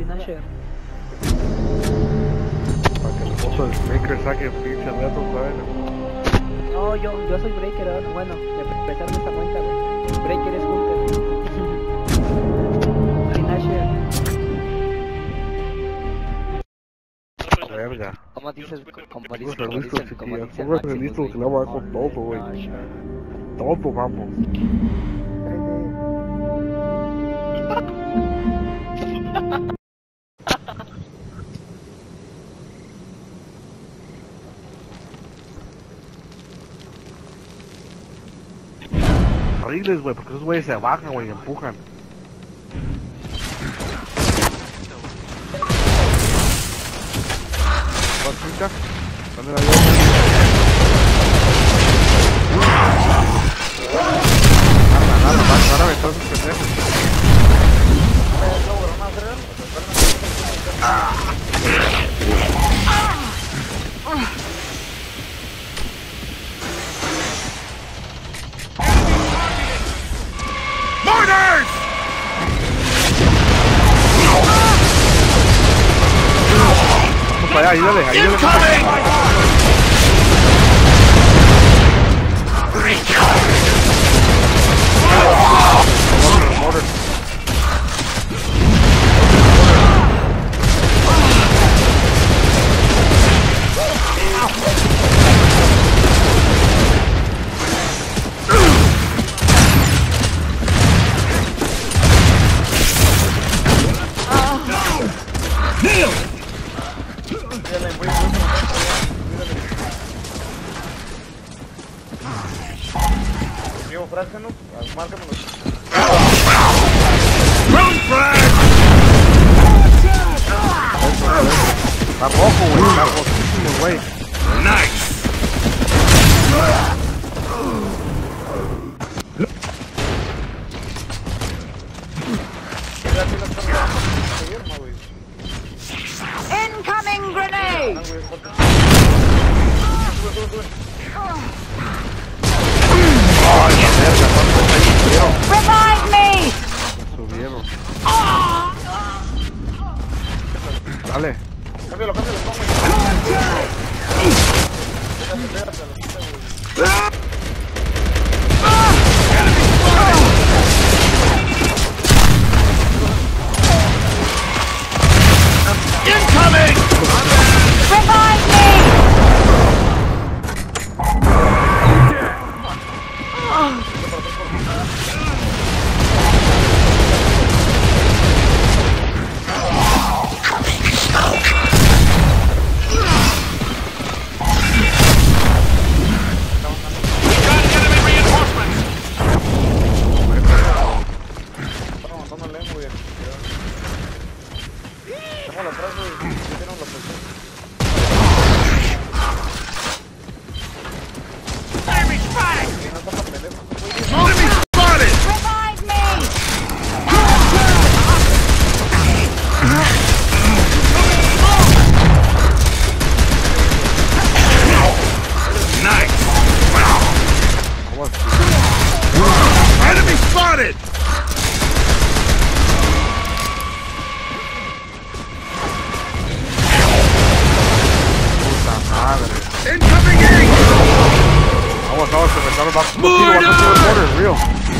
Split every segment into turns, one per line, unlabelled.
Para que el esposo del Breaker saque el pinche rato, ¿sabes?
No, yo, yo soy Breaker ahora. Bueno, de esta cuenta, güey. Breaker es Hunter. Finasher.
Verga.
¿Cómo dices? ¿Cómo dices?
¿Cómo
dices?
¿Cómo
dices?
¿Cómo dices?
¿Cómo
dices? ¿Cómo dices? ¿Cómo dices? carriles, güey, porque esos güeyes se bajan, güey, empujan. ¿dónde la Nada, nada, van a aventar sus pendejos. Ah. Ayúdale, ayúdale. Vale. Vamos, vamos, se empezaron back. Contigo, va contigo el border, real.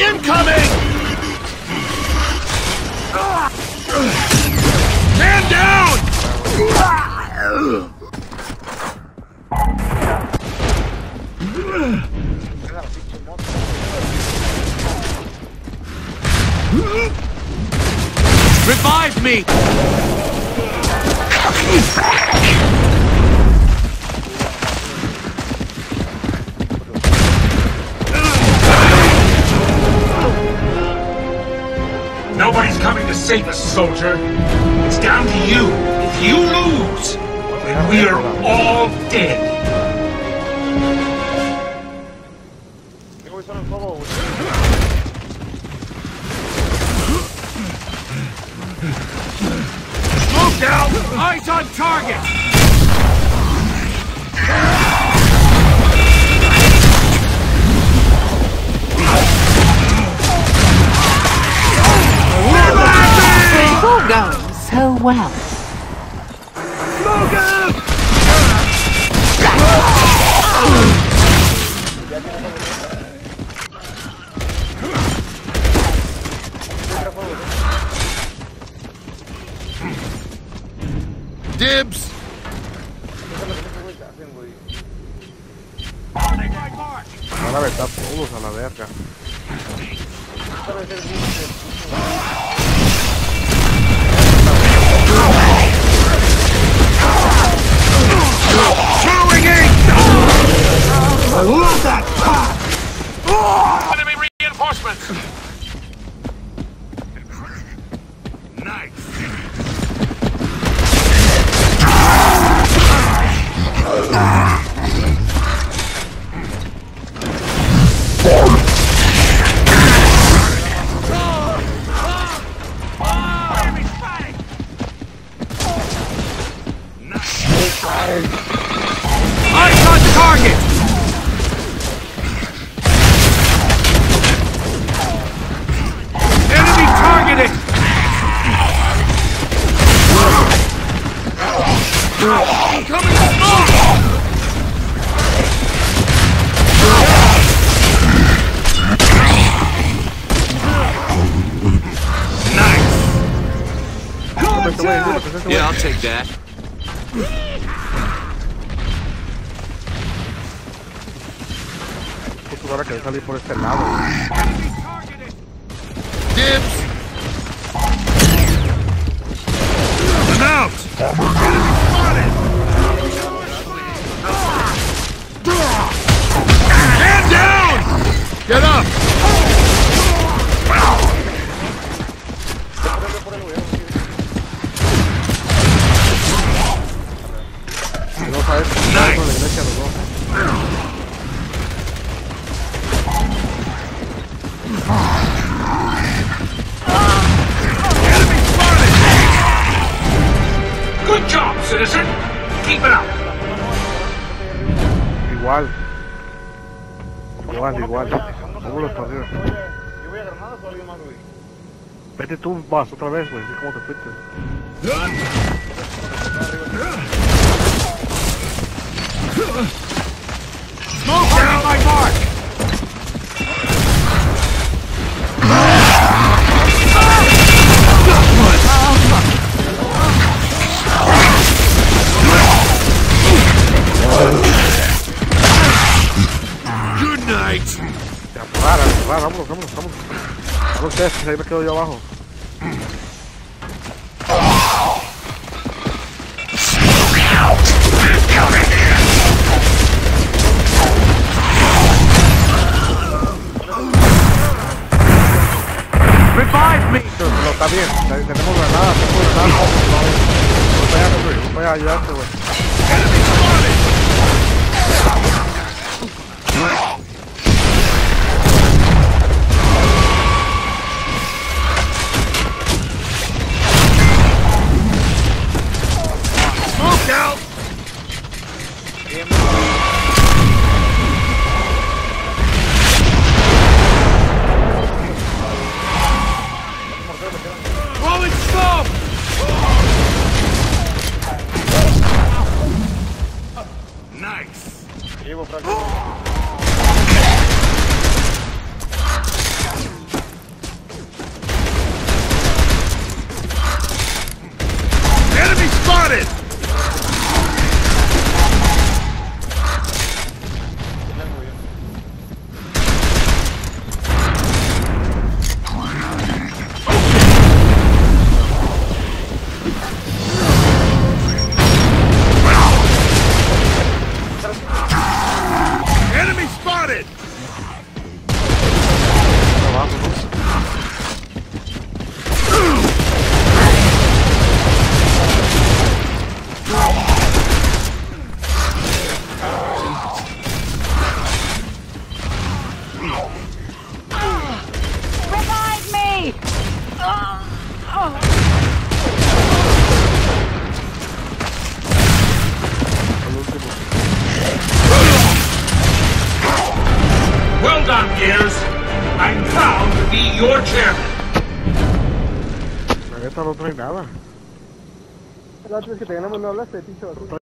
Incoming! Man down!
Save us, soldier. It's down to you. If you lose, then we are all dead.
Smoke out! Eyes on target!
Hacen, güey.
Van a aventar todos a la verga. Este güey, dile que es.
Yeah, I'll take that.
Justo ahora que salir por este lado.
Dibs! I'm out!
Citizen. Keep it.
Igual. Igual, igual. Para arriba.
Oye, ¿yo voy a granadas o alguien más?
Vete tú, vas otra vez, güey. Así como te fuiste. Vámonos ustedes, que ahí me quedo yo abajo.
Revive me!
Pero, pero está bien, te- tenemos granadas, tenemos granadas. Voy para allá, güey, voy para allá a ayudarte, güey.
Well done, Gears. I'm proud to be your chairman.
La neta no trae nada.
La otra vez que te ganamos no hablaste, pinche basura.